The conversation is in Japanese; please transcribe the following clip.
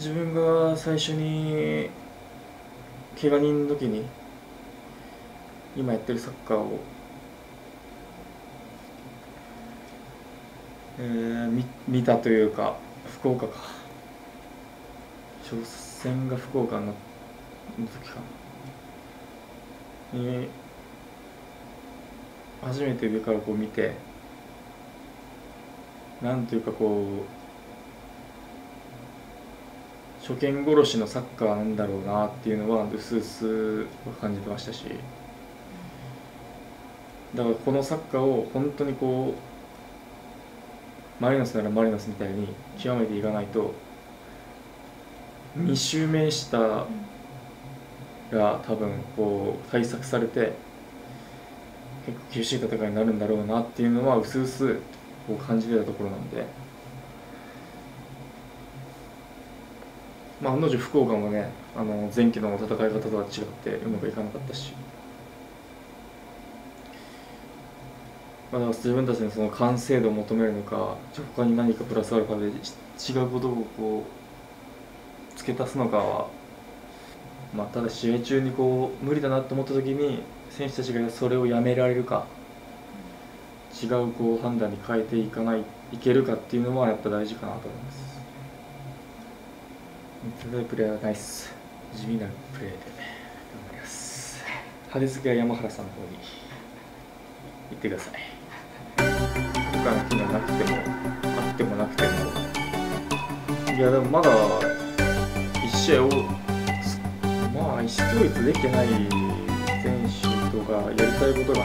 自分が最初に怪我人の時に今やってるサッカーを、えー、見見たというか福岡か。初戦が福岡の時かに初めて上からこう見てなんというかこう初見殺しのサッカーなんだろうなっていうのはうすうす感じてましたしだからこのサッカーを本当にこうマリノスならマリノスみたいに極めていかないと2周目したが多分こう対策されて結構厳しい戦いになるんだろうなっていうのはうすうす感じてたところなんでまあ案の定福岡もねあの前期の戦い方とは違ってうまくいかなかったし、まあ、自分たちのその完成度を求めるのか他に何かプラスアルファで違うことをこう付け足すのかはまあ、ただ試合中にこう無理だなと思った時に選手たちがそれをやめられるか違うこう判断に変えていかないいけるかっていうのはやっぱ大事かなと思います。ミッドプレーはナイス地味なプレーで頑張ります。派手付けは山原さんの方に行ってください。他の機能なくてもあってもなくても。いやでもまだ1試合をまあ意思統一できてない選手とかやりたいことが